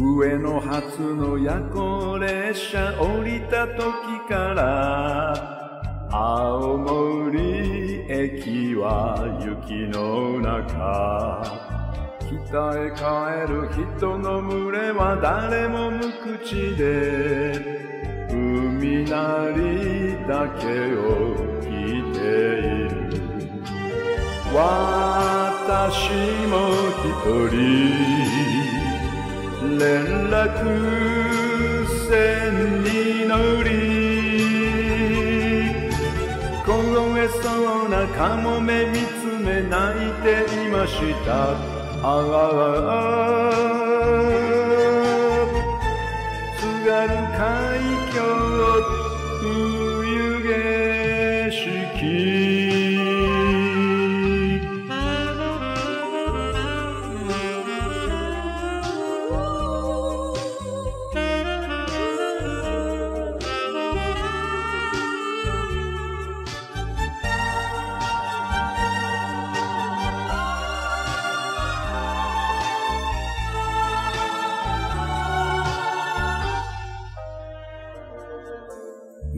上野発の夜行列車降りた時から青森駅は雪の中。北へ帰る人の群れは誰も無口で海なりだけを聞いている。私も一人。連絡船に乗り。凍えそうなカモメ見つめ泣いていました。ああ津軽海峡冬景色。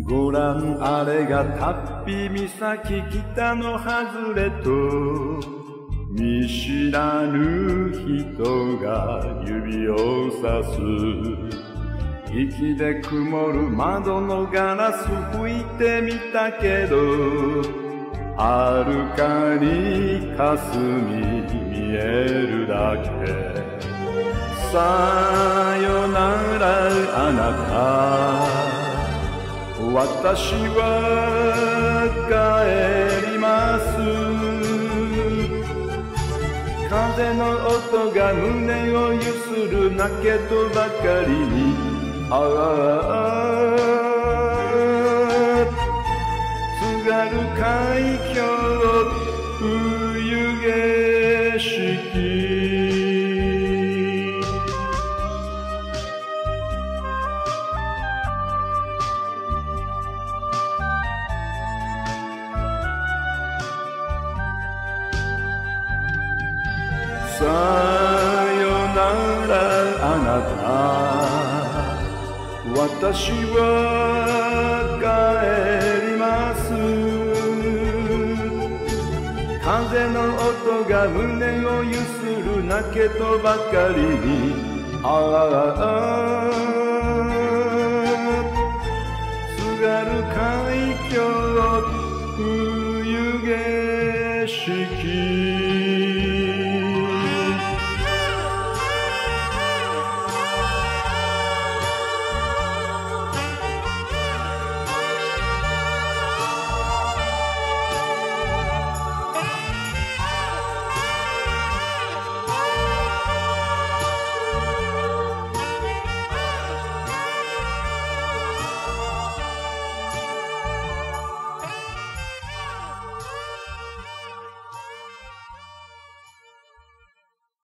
ご覧あれがタッピ岬北の外れと見知らぬ人が指をさす。息で曇る窓のガラス拭いてみたけどはるかに霞見えるだけ。さよならあなた。私は帰ります。風の音が胸をゆする泣けとばかりに。ああ津軽海峡さよならあなた私は帰ります。風の音が胸をゆする泣けとばかりにあああがる海峡冬景色